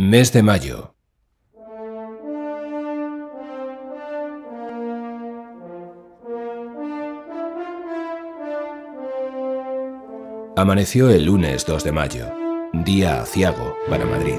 Mes de mayo. Amaneció el lunes 2 de mayo, día aciago para Madrid.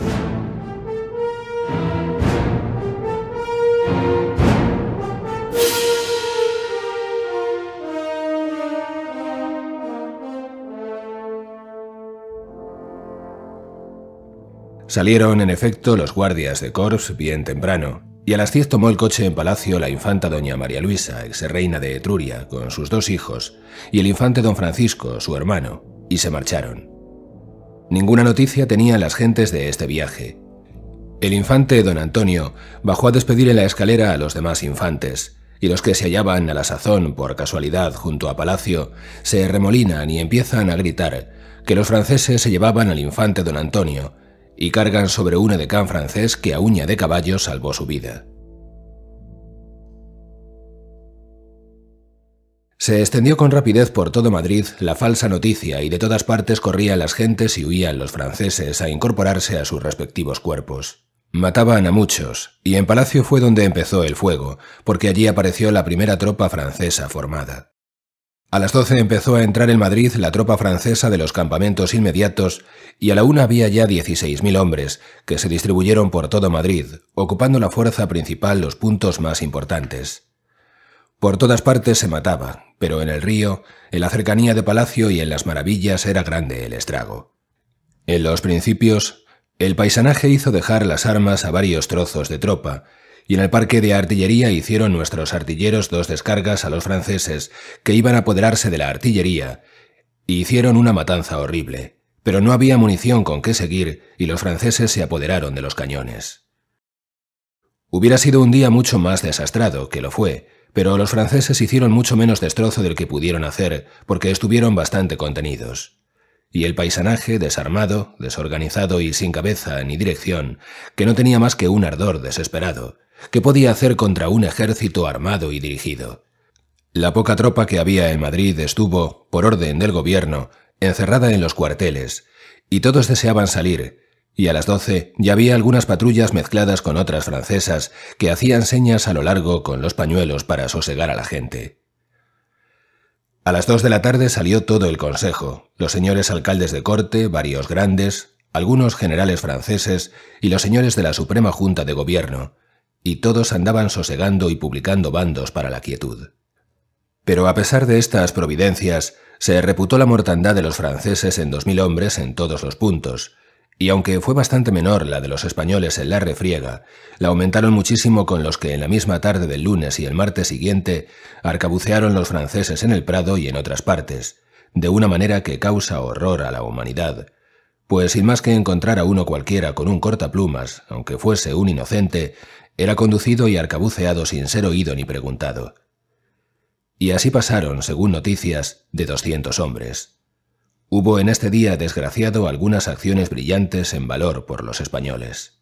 Salieron, en efecto, los guardias de Corps bien temprano, y a las 10 tomó el coche en palacio la infanta doña María Luisa, ex reina de Etruria, con sus dos hijos, y el infante don Francisco, su hermano, y se marcharon. Ninguna noticia tenían las gentes de este viaje. El infante don Antonio bajó a despedir en la escalera a los demás infantes, y los que se hallaban a la sazón por casualidad junto a palacio se remolinan y empiezan a gritar que los franceses se llevaban al infante don Antonio y cargan sobre un edecán francés que a uña de caballo salvó su vida. Se extendió con rapidez por todo Madrid la falsa noticia y de todas partes corrían las gentes y huían los franceses a incorporarse a sus respectivos cuerpos. Mataban a muchos, y en Palacio fue donde empezó el fuego, porque allí apareció la primera tropa francesa formada. A las doce empezó a entrar en Madrid la tropa francesa de los campamentos inmediatos y a la una había ya 16.000 hombres que se distribuyeron por todo Madrid, ocupando la fuerza principal los puntos más importantes. Por todas partes se mataba, pero en el río, en la cercanía de Palacio y en las maravillas era grande el estrago. En los principios, el paisanaje hizo dejar las armas a varios trozos de tropa, y en el parque de artillería hicieron nuestros artilleros dos descargas a los franceses que iban a apoderarse de la artillería, y hicieron una matanza horrible, pero no había munición con qué seguir y los franceses se apoderaron de los cañones. Hubiera sido un día mucho más desastrado, que lo fue, pero los franceses hicieron mucho menos destrozo del que pudieron hacer, porque estuvieron bastante contenidos. Y el paisanaje, desarmado, desorganizado y sin cabeza ni dirección, que no tenía más que un ardor desesperado, ¿Qué podía hacer contra un ejército armado y dirigido? La poca tropa que había en Madrid estuvo, por orden del gobierno, encerrada en los cuarteles, y todos deseaban salir, y a las doce ya había algunas patrullas mezcladas con otras francesas que hacían señas a lo largo con los pañuelos para sosegar a la gente. A las dos de la tarde salió todo el consejo, los señores alcaldes de corte, varios grandes, algunos generales franceses y los señores de la Suprema Junta de Gobierno, y todos andaban sosegando y publicando bandos para la quietud. Pero a pesar de estas providencias, se reputó la mortandad de los franceses en dos mil hombres en todos los puntos, y aunque fue bastante menor la de los españoles en la refriega, la aumentaron muchísimo con los que en la misma tarde del lunes y el martes siguiente arcabucearon los franceses en el Prado y en otras partes, de una manera que causa horror a la humanidad, pues sin más que encontrar a uno cualquiera con un cortaplumas, aunque fuese un inocente, era conducido y arcabuceado sin ser oído ni preguntado. Y así pasaron, según noticias, de doscientos hombres. Hubo en este día desgraciado algunas acciones brillantes en valor por los españoles.